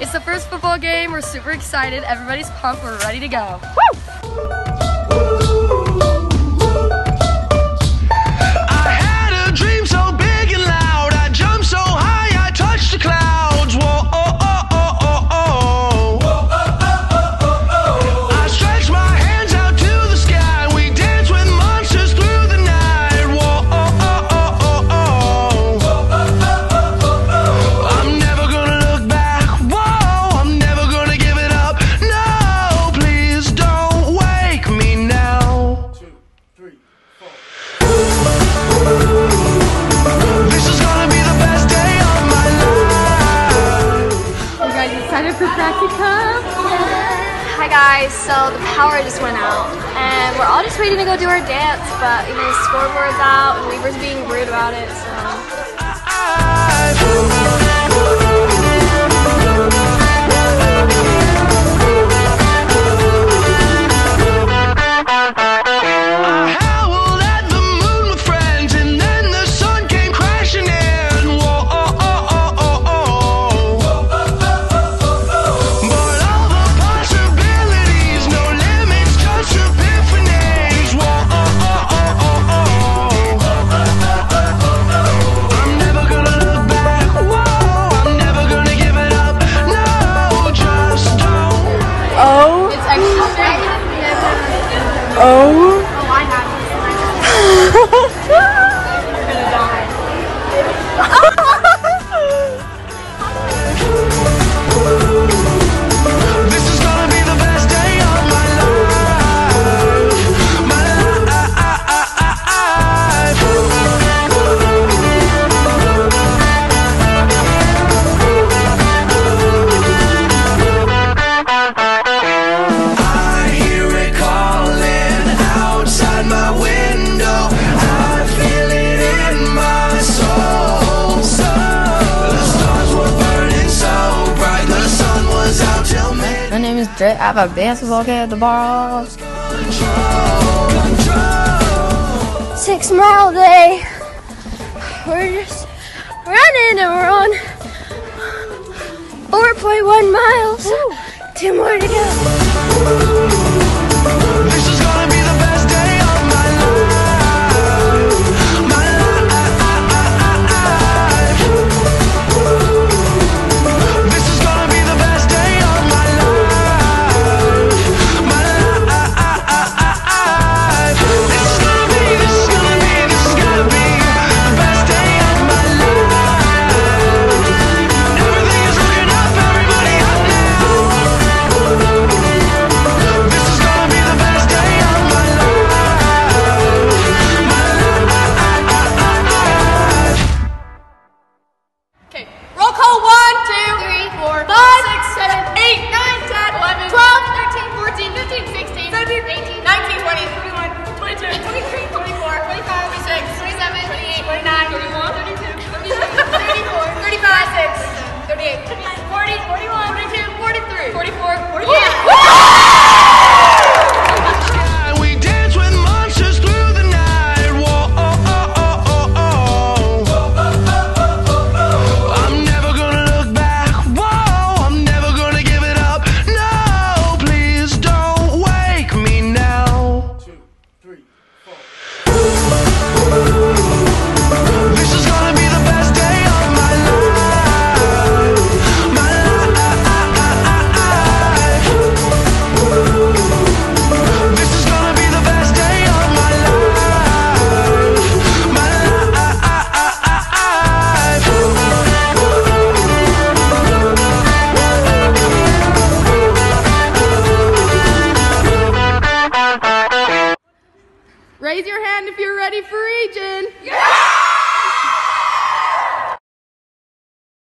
It's the first football game. We're super excited. Everybody's pumped. We're ready to go. Woo! guys, so the power just went out. And we're all just waiting to go do our dance, but you know, the scoreboard's out and Weaver's being rude about it, so. Oh. I have a dance walk at the bar. Six mile day. We're just running and we're on 4.1 miles. Ooh. Two more to go. Raise your hand if you're ready for Region. Yeah!